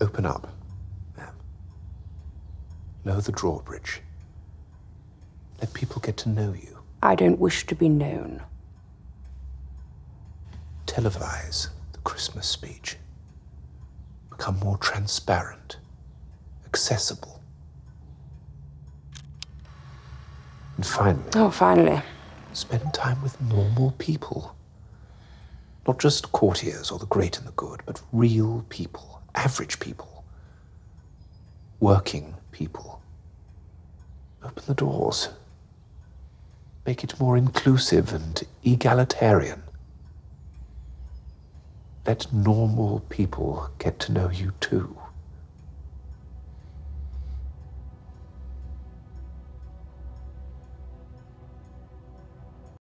Open up, ma'am. Lower the drawbridge. Let people get to know you. I don't wish to be known. Televise the Christmas speech. Become more transparent, accessible. And finally, Oh, finally. spend time with normal people. Not just courtiers or the great and the good, but real people, average people, working people. Open the doors. Make it more inclusive and egalitarian. Let normal people get to know you too.